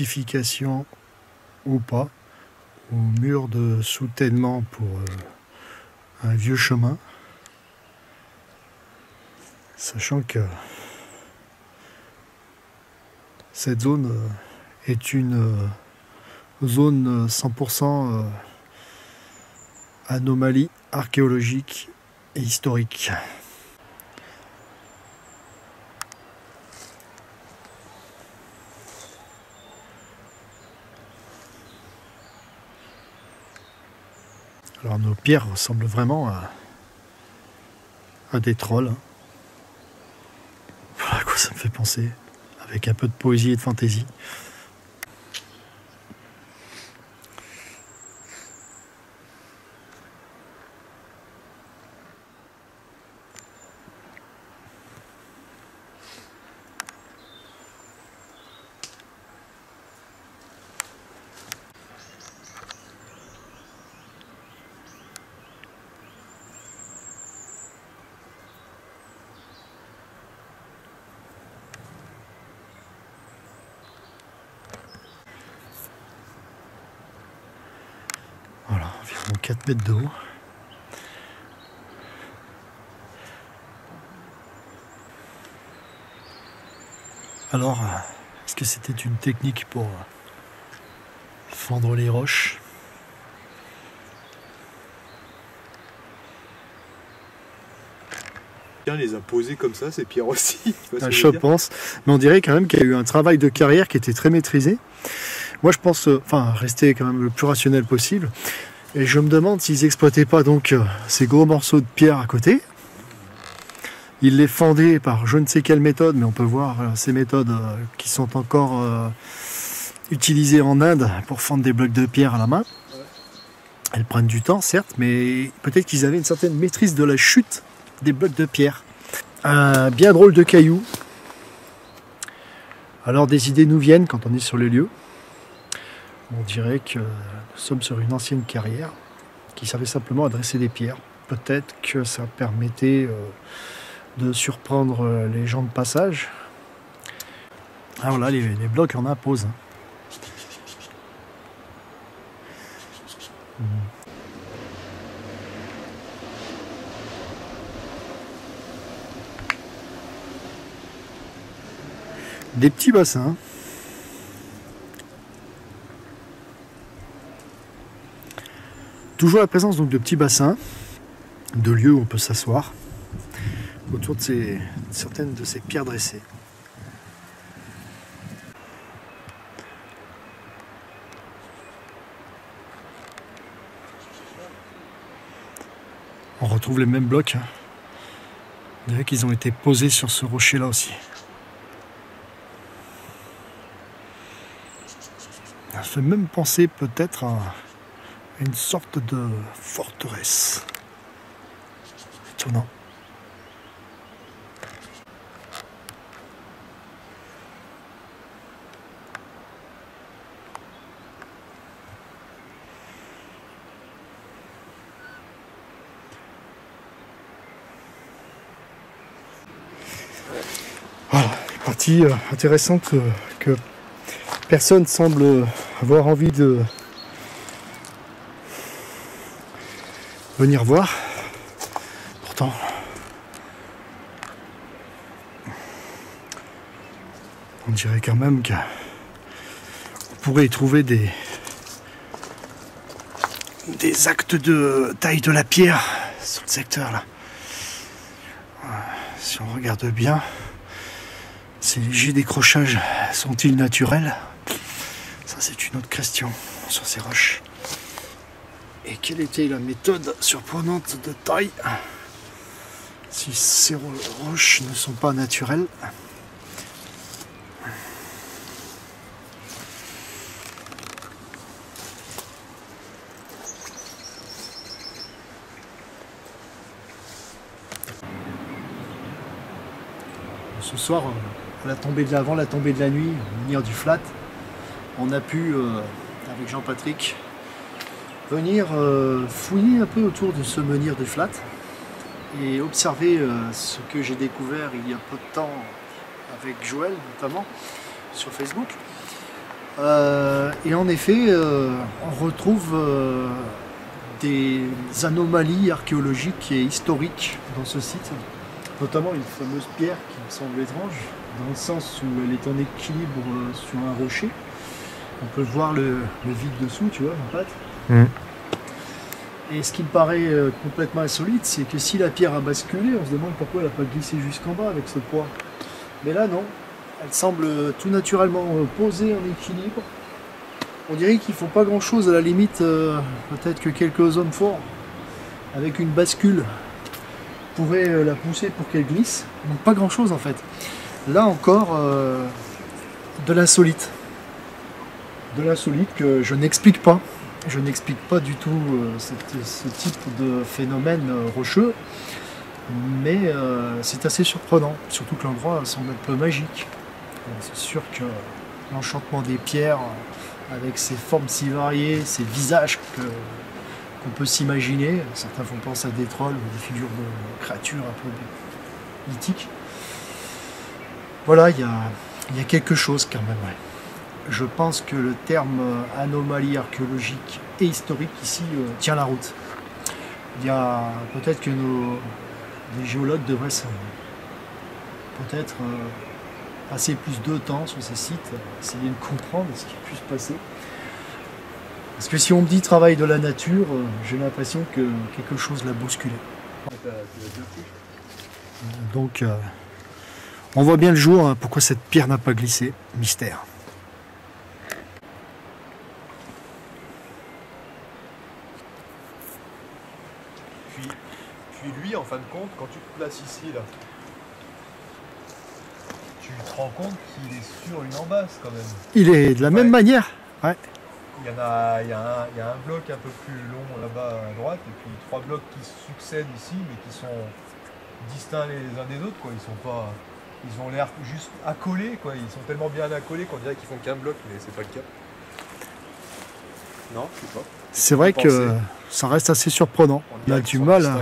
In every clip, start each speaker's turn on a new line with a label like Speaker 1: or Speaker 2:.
Speaker 1: Euh, ou pas, ou mur de soutènement pour euh, un vieux chemin. Sachant que cette zone euh, est une zone 100% anomalie archéologique et historique. Alors nos pierres ressemblent vraiment à, des trolls. Voilà à quoi ça me fait penser, avec un peu de poésie et de fantaisie. Voilà, environ 4 mètres de haut. Alors, est-ce que c'était une technique pour fendre les roches?
Speaker 2: Les a posées comme ça, ces pierres aussi?
Speaker 1: Je pense, mais on dirait quand même qu'il y a eu un travail de carrière qui était très maîtrisé. Moi, je pense, euh, enfin, rester quand même le plus rationnel possible. Et je me demande s'ils exploitaient pas donc euh, ces gros morceaux de pierre à côté. Ils les fendaient par je ne sais quelle méthode, mais on peut voir euh, ces méthodes qui sont encore utilisées en Inde pour fendre des blocs de pierre à la main. Elles prennent du temps, certes, mais peut-être qu'ils avaient une certaine maîtrise de la chute des blocs de pierre. Un bien drôle de cailloux. Alors des idées nous viennent quand on est sur le lieu. On dirait que nous sommes sur une ancienne carrière qui servait simplement à dresser des pierres. Peut-être que ça permettait euh, de surprendre euh, les gens de passage. Alors là, les, blocs en imposent. Hein. Des petits bassins. Toujours la présence donc de petits bassins, de lieux où on peut s'asseoir autour de certaines de ces pierres dressées. On retrouve les mêmes blocs. Hein. On dirait qu'ils ont été posés sur ce rocher là aussi. Ça fait même penser peut-être à une sorte de forteresse. Étonnant. Voilà, partie euh, intéressante euh, que personne semble avoir envie de venir voir. Pourtant, on dirait quand même qu'on pourrait y trouver des, des actes de taille de la pierre sur le secteur là. Si on regarde bien, ces légers décrochages sont-ils naturels? Ça c'est une autre question sur ces roches. Et quelle était la méthode surprenante de taille si ces roches ne sont pas naturelles? Ce soir, euh, à la tombée de l'avant, la tombée de la nuit, au menhir du Flat, on a pu, euh, avec Jean-Patrick, venir euh, fouiller un peu autour de ce menhir du flat et observer euh, ce que j'ai découvert il y a peu de temps avec Joël notamment sur Facebook. Euh, et en effet, on retrouve des anomalies archéologiques et historiques dans ce site, notamment une fameuse pierre qui me semble étrange, dans le sens où elle est en équilibre sur un rocher. On peut voir le, le vide dessous, tu vois, en fait.
Speaker 2: Mm.
Speaker 1: Et ce qui me paraît euh, complètement insolite, c'est que si la pierre a basculé, on se demande pourquoi elle n'a pas glissé jusqu'en bas avec ce poids. Mais là, non. Elle semble tout naturellement posée en équilibre. On dirait qu'il ne faut pas grand-chose, à la limite, euh, peut-être que quelques hommes forts, avec une bascule, pourraient euh, la pousser pour qu'elle glisse. Donc pas grand-chose en fait. Là encore, euh, de l'insolite. De l'insolite que je n'explique pas. Je n'explique pas du tout euh, ce type de phénomène euh, rocheux, mais euh, c'est assez surprenant, surtout que l'endroit semble un peu magique. C'est sûr que l'enchantement des pierres, avec ses formes si variées, ces visages que- qu'on peut s'imaginer, certains font penser à des trolls ou des figures de créatures un peu mythiques. Voilà, il y a, y a quelque chose quand même. ouais je pense que le terme anomalie archéologique et historique ici euh, tient la route. Il y a peut-être que nos les géologues devraient peut-être euh, passer plus de temps sur ces sites, essayer de comprendre ce qui a pu se passer. Parce que si on me dit travail de la nature, euh, j'ai l'impression que quelque chose l'a bousculé. Donc on voit bien le jour hein, pourquoi cette pierre n'a pas glissé. Mystère.
Speaker 2: Puis lui, en fin de compte, quand tu te places ici, là, tu te rends compte qu'il est sur une embase quand même.
Speaker 1: Il est de la même
Speaker 2: Ouais.
Speaker 1: manière.
Speaker 2: Il y, en a, il, y a un, il y a un bloc un peu plus long là-bas à droite, et puis trois blocs qui se succèdent ici, mais qui sont distincts les uns des autres. Quoi. Ils sont pas, ils ont l'air juste accolés, quoi. Ils sont tellement bien accolés qu'on dirait qu'ils font qu'un bloc, mais c'est pas le cas. Non, je sais pas.
Speaker 1: C'est vrai que ça reste assez surprenant.
Speaker 2: On
Speaker 1: a du mal à,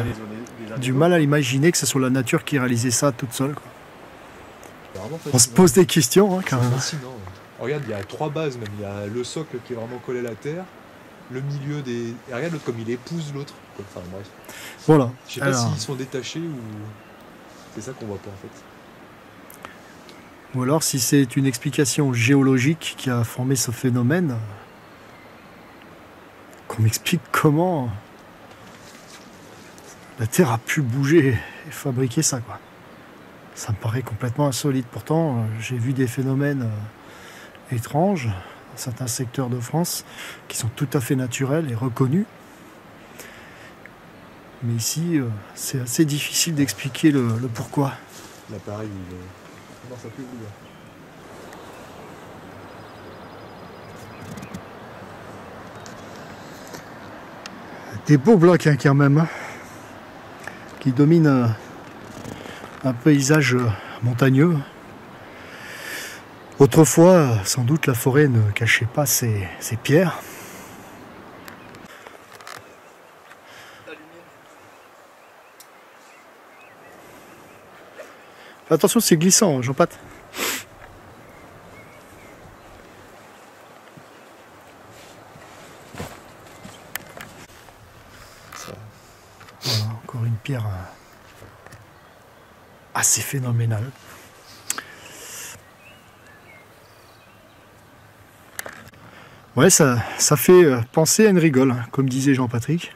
Speaker 1: du
Speaker 2: des
Speaker 1: mal à imaginer que ce soit la nature qui réalisait ça toute seule. quoi. On se pose des questions hein, quand même.
Speaker 2: Regarde, il y a trois bases même. Il y a le socle qui est vraiment collé à la terre, le milieu des. Et regarde l'autre comme il épouse l'autre. Enfin bref.
Speaker 1: Voilà.
Speaker 2: Je sais pas
Speaker 1: Alors,
Speaker 2: s'ils sont détachés ou. C'est ça qu'on voit pas en fait.
Speaker 1: ou alors si c'est une explication géologique qui a formé ce phénomène, qu'on m'explique comment la Terre a pu bouger et fabriquer ça. Ça me paraît complètement insolite. Pourtant, euh, j'ai vu des phénomènes euh, étranges dans certains secteurs de France qui sont tout à fait naturels et reconnus. Mais ici, euh, c'est assez difficile d'expliquer le, pourquoi.
Speaker 2: L'appareil, il
Speaker 1: Des beaux blocs hein, quand même, hein, qui dominent euh, un paysage euh, montagneux. Autrefois, sans doute, la forêt ne cachait pas ses pierres. Attention, c'est glissant, Jean-Pat. Voilà, encore une pierre euh, assez phénoménale. Ouais, ça, ça fait euh, penser à une rigole, hein, comme disait Jean-Patrick.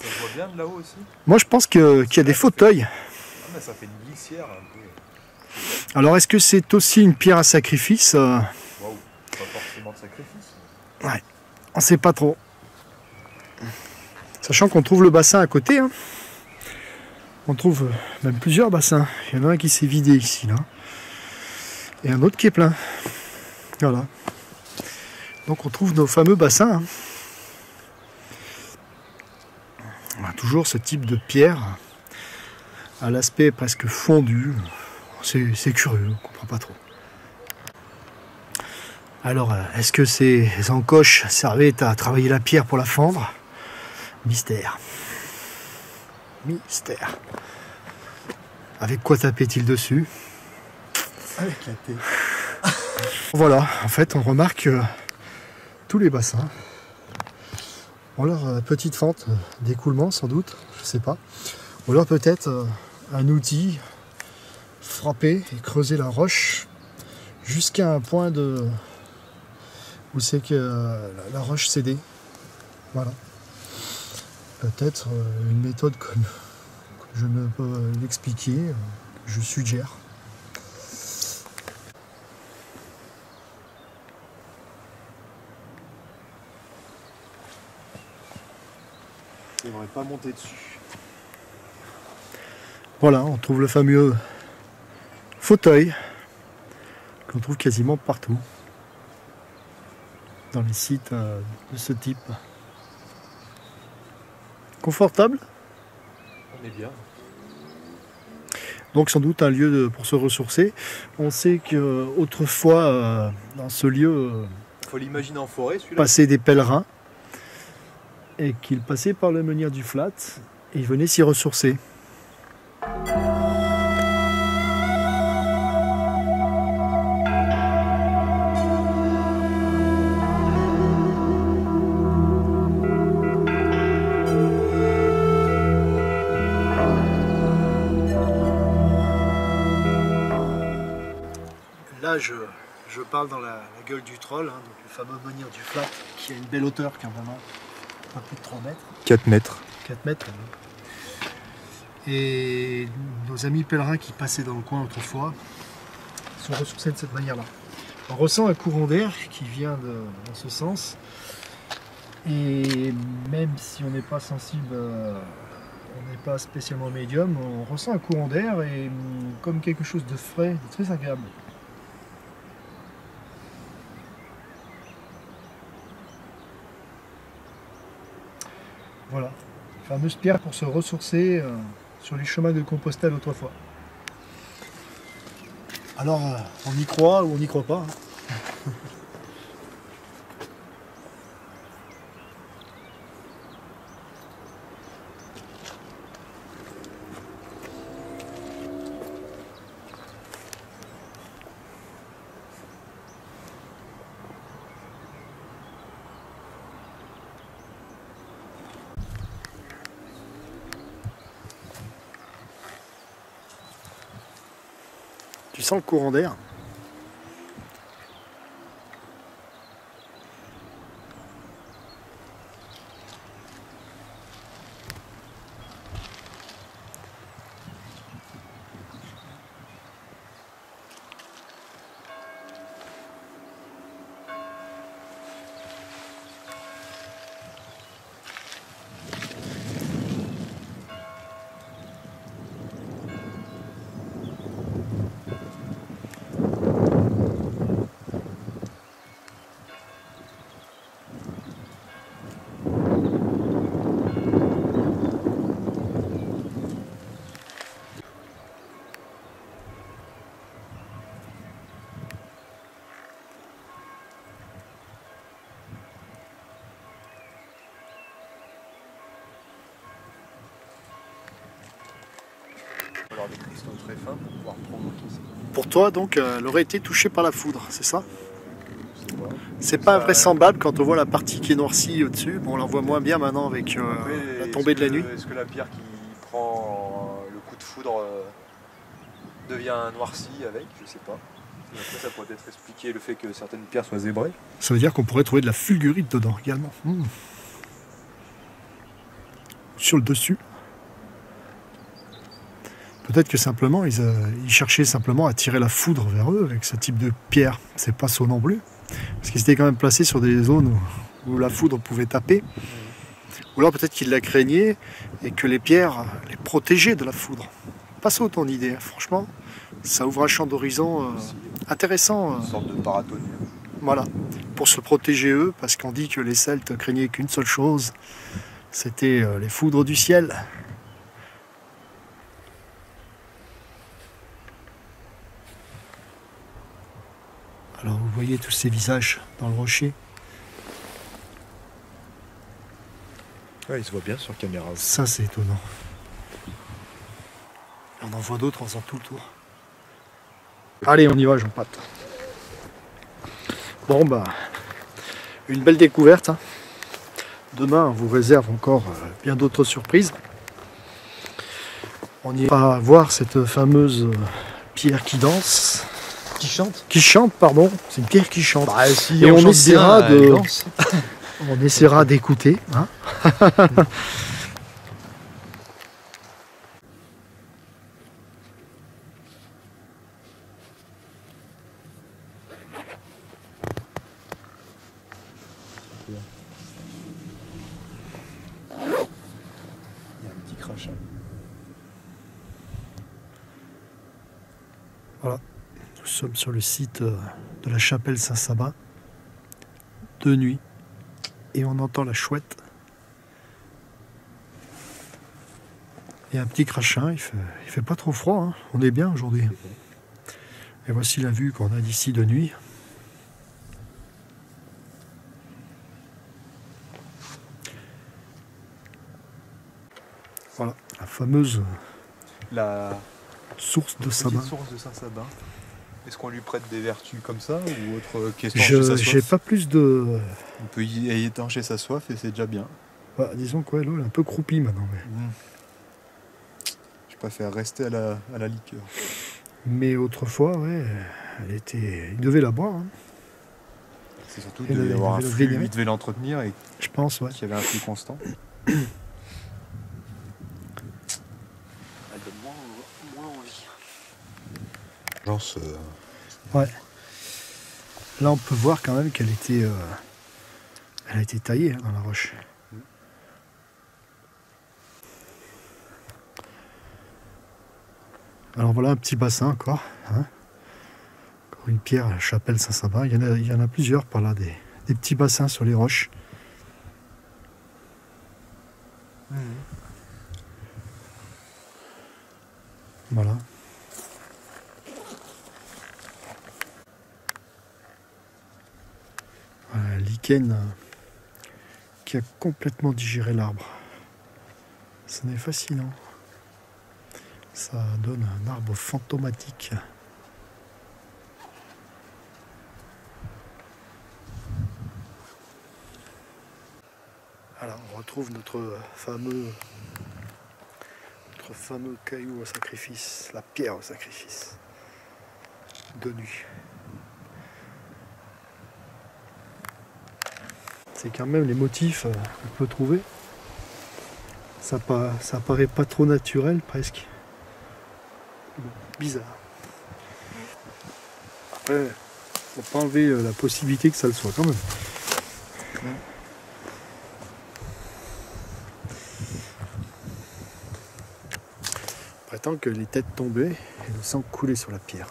Speaker 2: Ça se voit bien de là-haut aussi?
Speaker 1: Moi, je pense qu'il y a des fauteuils.
Speaker 2: Ah, mais ça fait une glissière un peu.
Speaker 1: Alors, est-ce que c'est aussi une pierre à sacrifice Euh,
Speaker 2: Waouh, pas forcément de sacrifice.
Speaker 1: On ne sait pas trop. Sachant qu'on trouve le bassin à côté. hein. On trouve euh, même plusieurs bassins. Il y en a un qui s'est vidé ici, là. Et un autre qui est plein. Voilà. Donc on trouve nos fameux bassins. hein. Toujours ce type de pierre à l'aspect presque fondu. C'est curieux, on comprend pas trop. Alors, euh, est-ce que ces encoches servaient à travailler la pierre pour la fendre? Mystère. Mystère. Avec quoi tapait-il dessus?
Speaker 2: Éclaté.
Speaker 1: Voilà, en fait, on remarque euh, tous les bassins. Ou alors, euh, petite fente euh, d'écoulement, sans doute, je sais pas. Ou alors, peut-être euh, un outil, frapper et creuser la roche jusqu'à un point de. où c'est que la- la roche cédait. Voilà. Peut-être euh, une méthode comme, comme je ne peux l'expliquer, euh, que je suggère.
Speaker 2: Je devrais pas monter dessus.
Speaker 1: Voilà, on trouve le fameux fauteuil qu'on trouve quasiment partout dans les sites euh, de ce type. Confortable,
Speaker 2: On est bien.
Speaker 1: donc sans doute un lieu de- pour se ressourcer. On sait qu'autrefois, euh, dans ce lieu, euh,
Speaker 2: Faut l'imaginer en forêt
Speaker 1: passaient des pèlerins et qu'ils passaient par le menhir du Flat et ils venaient s'y ressourcer. Parle dans la, la gueule du troll, hein, donc le fameux menhir du Flat, qui a une belle hauteur, qui a vraiment pas plus de 3 mètres,
Speaker 2: 4 mètres.
Speaker 1: 4 mètres. oui. Et nos amis pèlerins qui passaient dans le coin autrefois sont ressourcés de cette manière-là. On ressent un courant d'air qui vient de, dans ce sens. Et même si on n'est pas sensible, euh, on n'est pas spécialement médium, on ressent un courant d'air et hum, comme quelque chose de frais, de très agréable. Voilà, fameuse pierre pour se ressourcer euh, sur les chemins de Compostelle autrefois. Alors, euh, on y croit ou on n'y croit pas hein. Tu sens le courant d'air
Speaker 2: avoir des cristaux très fins pour pouvoir provoquer ça.
Speaker 1: Pour toi, donc, euh, elle aurait été touchée par la foudre, c'est ça? C'est pas invraisemblable quand on voit la partie qui est noircie au-dessus. Bon, on la voit moins bien maintenant avec euh, la tombée de la
Speaker 2: que-
Speaker 1: nuit.
Speaker 2: Est-ce que la pierre qui prend euh, le coup de foudre euh, devient noircie avec? Je sais pas. Après, ça pourrait peut-être expliquer le fait que certaines pierres soient zébrées?
Speaker 1: Ça veut dire qu'on pourrait trouver de la fulgurite dedans également. Hmm. Sur le dessus. Peut-être que simplement ils, euh, ils cherchaient simplement à tirer la foudre vers eux avec ce type de pierre. C'est pas saut non plus. Parce qu'ils étaient quand même placés sur des zones où, où la foudre pouvait taper. Ou alors peut-être qu'ils la craignaient et que les pierres les protégeaient de la foudre. Pas idée, hein. franchement. Ça ouvre un champ d'horizon euh, intéressant. euh,
Speaker 2: une sorte de paratonnerre.
Speaker 1: voilà, pour se protéger eux, parce qu'on dit que les Celtes craignaient qu'une seule chose, c'était les foudres du ciel. Alors vous voyez tous ces visages dans le rocher,
Speaker 2: Ouais, il se voit bien sur caméra.
Speaker 1: ça c'est étonnant. Et on en voit d'autres en faisant tout le tour. Allez, on y va, Jean Pat. Bon, bah, une belle découverte. hein. Demain, on vous réserve encore euh, bien d'autres surprises. On ira voir cette fameuse euh, pierre qui danse,
Speaker 2: Qui chante
Speaker 1: qui chante, pardon. C'est une pierre qui chante.
Speaker 2: Bah si
Speaker 1: Et on
Speaker 2: chante
Speaker 1: essaiera
Speaker 2: bien,
Speaker 1: de-
Speaker 2: elle danse.
Speaker 1: On essaiera d'écouter. hein.
Speaker 2: Il y a un petit crachat.
Speaker 1: Nous sommes sur le site euh, de la chapelle Saint-Sabin, de nuit, et on entend la chouette. Et un petit crachin, il fait, il fait pas trop froid, hein. on est bien aujourd'hui. Et voici la vue qu'on a d'ici de nuit. Voilà, la fameuse
Speaker 2: La
Speaker 1: source de
Speaker 2: petite
Speaker 1: Sabin.
Speaker 2: source de Saint-Sabin. Est-ce qu'on lui prête des vertus comme ça ou autre question
Speaker 1: Je j'ai pas plus de.
Speaker 2: On peut y étancher sa soif et c'est déjà bien.
Speaker 1: Bah, disons que ouais, l'eau est un peu croupie maintenant. Mais,
Speaker 2: Je préfère rester à la, à la liqueur.
Speaker 1: mais autrefois, ouais, elle était. Il devait la boire, hein,
Speaker 2: C'est surtout qu'il devait avoir un flux, il devait l'entretenir et
Speaker 1: je pense, ouais.
Speaker 2: qu'il y avait un flux constant.
Speaker 3: Elle donne moins, moins envie.
Speaker 2: Lance,
Speaker 1: Là, on peut voir quand même qu'elle était. euh, Elle a été taillée hein, dans la roche. Alors voilà un petit bassin encore. hein. Encore une pierre, la chapelle Saint-Sabin. Il y en a, il y en a plusieurs par là, des, des petits bassins sur les roches. Voilà, un euh, qui a complètement digéré l'arbre. Ce n'est fascinant. Ça donne un arbre fantomatique. Alors, on retrouve notre fameux, notre fameux caillou au sacrifice, la pierre au sacrifice de nuit. C'est quand même les motifs euh, qu'on peut trouver. Ça, pa- ça paraît pas trop naturel presque. Bizarre. Après, faut pas enlever euh, la possibilité que ça le soit quand même. Prétend que les têtes tombaient et le sang coulait sur la pierre.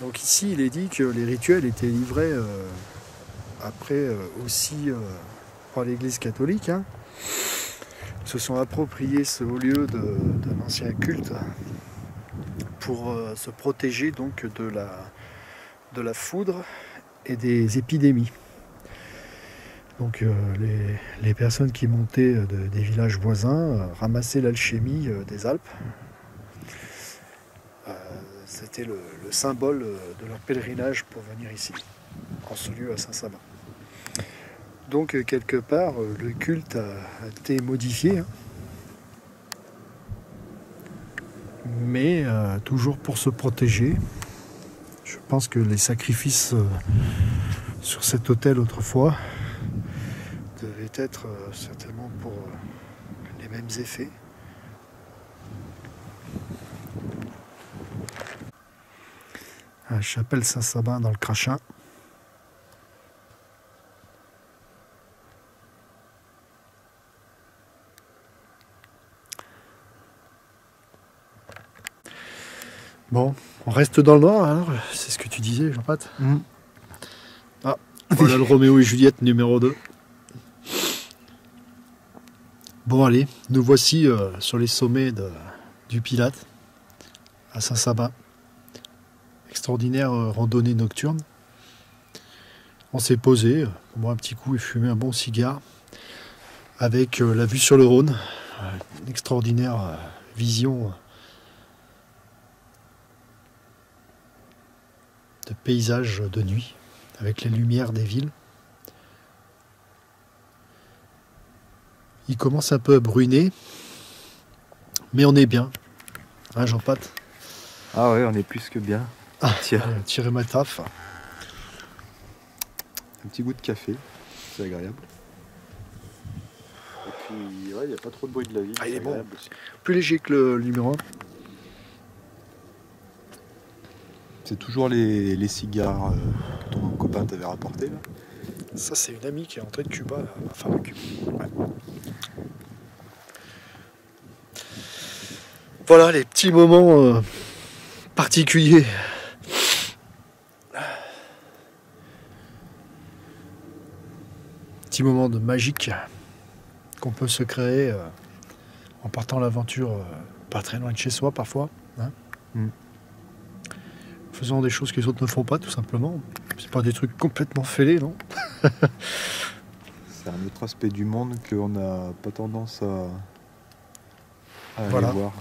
Speaker 1: Donc ici, il est dit que les rituels étaient livrés euh, après euh, aussi euh, par l'Église catholique. hein. Ils se sont appropriés ce lieu d'un ancien culte pour se protéger donc de la, foudre et des épidémies. Donc les, personnes qui montaient de- des villages voisins ramassaient l'alchimie des Alpes. C'était le, le symbole euh, de leur pèlerinage pour venir ici, en ce lieu à Saint-Sabin. Donc euh, quelque part, euh, le culte a, été modifié, hein. mais toujours pour se protéger. Je pense que les sacrifices sur cet hôtel autrefois devaient être certainement pour les mêmes effets. La chapelle Saint-Sabin dans le Crachin. Bon, on reste dans le noir alors, c'est ce que tu disais Jean-Pat Ah, voilà le Roméo et Juliette numéro 2. Bon allez, nous voici euh, sur les sommets de- du Pilate, à Saint-Sabin extraordinaire euh, randonnée nocturne. On s'est posé, euh, on un petit coup et fumé un bon cigare avec euh, la vue sur le Rhône, une extraordinaire vision de paysage de nuit avec les lumières des villes. Il commence un peu à bruner, mais on est bien. Hein, Jean-Pat?
Speaker 2: Ah ouais, on est plus que bien.
Speaker 1: Ah,
Speaker 2: Tiens,
Speaker 1: Allez, Tirer ma taf.
Speaker 2: un petit goût de café, c'est agréable. Et puis, ouais, il n'y a pas trop de bruit de la ville.
Speaker 1: Ah, il est bon.
Speaker 2: aussi.
Speaker 1: Plus léger que le, le numéro 1.
Speaker 2: C'est toujours les, les cigares euh, que ton copain t'avait rapporté là.
Speaker 1: Ça, c'est une amie qui est rentrée de Cuba, là, ma femme. Ouais. Voilà les petits moments euh, particuliers. Petits moments de magique qu'on peut se créer euh, en partant l'aventure euh, pas très loin de chez soi parfois. hein.
Speaker 2: Mm.
Speaker 1: Faisant des choses que les autres ne font pas tout simplement. C'est pas des trucs complètement fêlés, non?
Speaker 2: C'est un autre aspect du monde qu'on n'a pas tendance à, à aller
Speaker 1: Voilà.
Speaker 2: voir.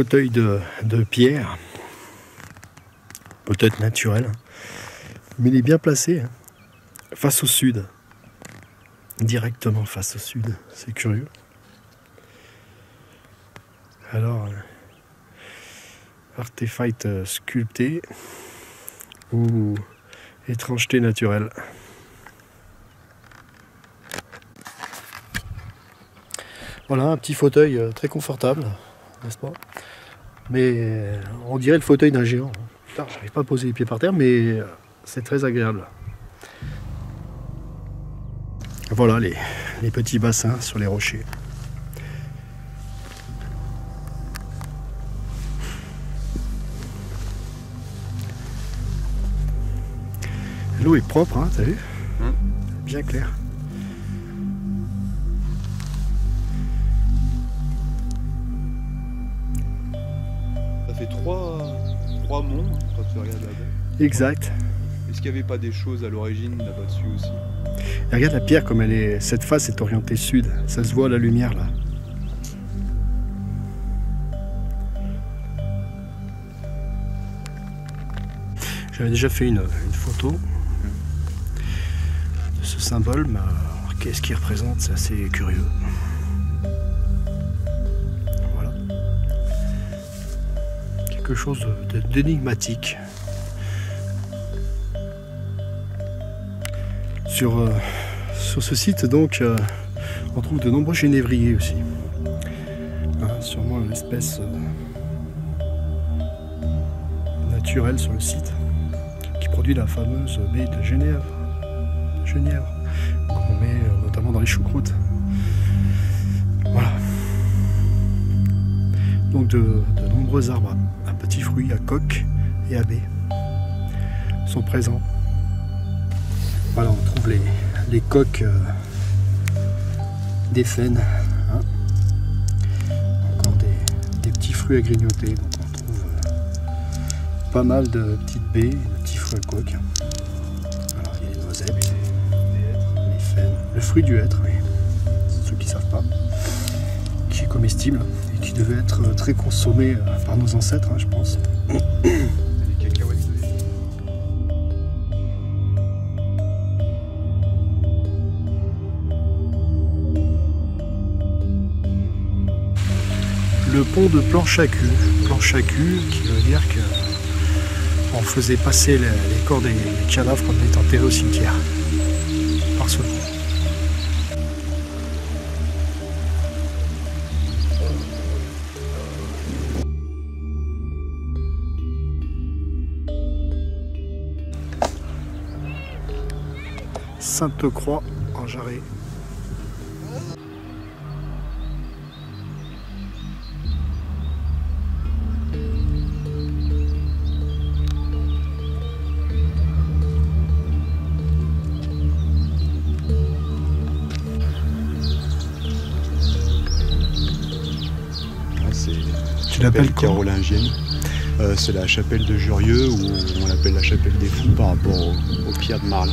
Speaker 1: Fauteuil de, de pierre, peut-être naturel, hein. mais il est bien placé, hein, face au sud, directement face au sud, c'est curieux. Alors, euh, artefact euh, sculpté ou étrangeté naturelle. Voilà, un petit fauteuil euh, très confortable, n'est-ce pas? Mais euh, on dirait le fauteuil d'un géant. Putain, j'arrive pas à poser les pieds par terre, mais euh, c'est très agréable. Voilà les, les petits bassins sur les rochers. L'eau est propre, hein, t'as vu?
Speaker 2: Hmm.
Speaker 1: Bien clair.
Speaker 2: Trois monts quand tu regardes là-bas.
Speaker 1: Exact.
Speaker 2: Est-ce qu'il n'y avait pas des choses à l'origine là-bas dessus aussi?
Speaker 1: Et regarde la pierre comme elle est. Cette face est orientée sud. Ça se voit à la lumière là. J'avais déjà fait une, une photo de ce symbole, mais qu'est-ce qu'il représente? C'est assez curieux. Chose d'énigmatique. Sur, euh, sur ce site, donc, euh, on trouve de nombreux génévriers aussi. Hein, sûrement une espèce euh, naturelle sur le site qui produit la fameuse baie de Genève, Genièvre, qu'on met euh, notamment dans les choucroutes. Voilà. Donc de, de nombreux arbres fruits, à coque et AB sont présents. Voilà, on trouve les, les coques euh, des faines. hein. Encore des, petits fruits à grignoter. Donc on trouve euh, pas mal de petites baies, de petits fruits à coque. Alors il y a les noisettes, les faines, le fruit du hêtre, oui. ceux qui ne savent pas, qui est comestible devait être euh, très consommé euh, par nos ancêtres, hein, je pense. Le pont de planche à cul. Planche à cul qui veut dire que on faisait passer les, corps des, des cadavres quand on était enterré au cimetière. Par ce pont. Sainte-Croix en Jarret.
Speaker 2: C'est
Speaker 1: Tu l'appelles
Speaker 2: carolingienne. Euh, c'est la chapelle de Jurieux ou on l'appelle la chapelle des fous par rapport au, aux pierres de Marlin.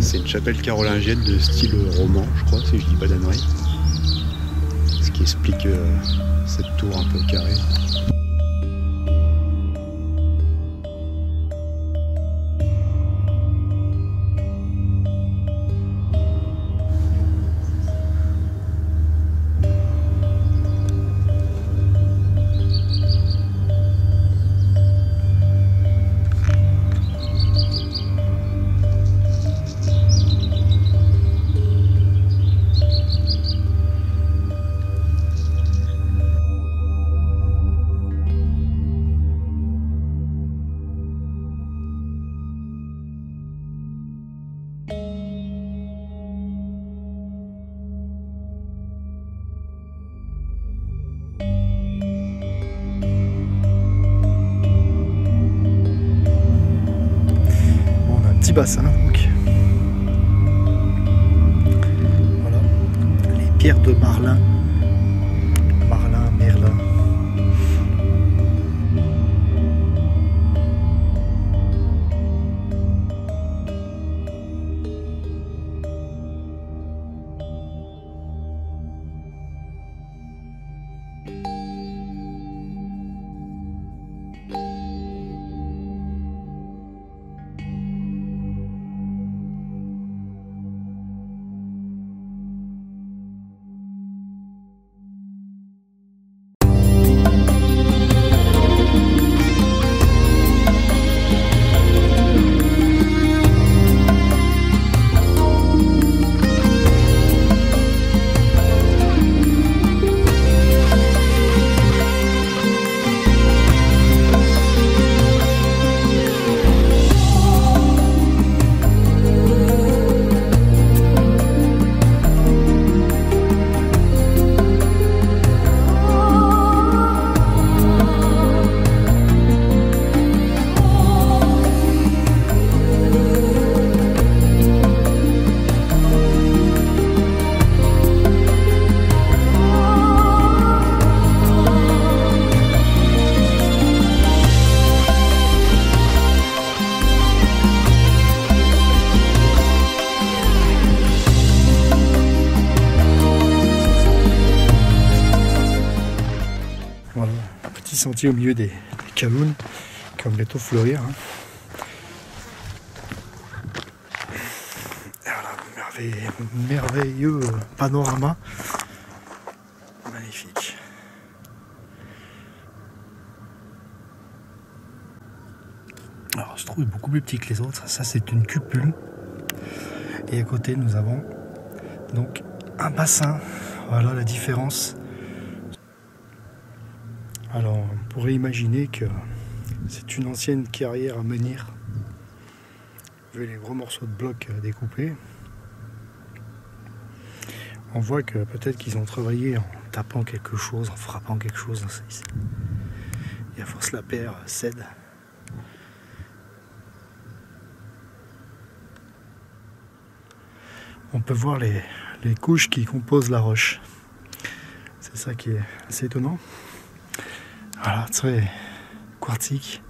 Speaker 2: C'est une chapelle carolingienne de style roman, je crois, si je dis pas d'annerie. Ce qui explique euh, cette tour un peu carrée.
Speaker 1: Petit bassin donc. Voilà. Les pierres de. Marlin, au milieu des, des qui vont bientôt fleurir. hein. Voilà, merveille- merveilleux panorama. Magnifique. Alors, je trouve beaucoup plus petit que les autres. Ça, c'est une cupule. Et à côté, nous avons donc un bassin. Voilà la différence. Alors, on pourrait imaginer que c'est une ancienne carrière à menhir. Vu les gros morceaux de blocs euh, découpés. On voit que peut-être qu'ils ont travaillé en tapant quelque chose, en frappant quelque chose. et à force la paire cède. On peut voir les couches qui composent la roche. C'est ça qui est assez étonnant. Voilà, très quartzique.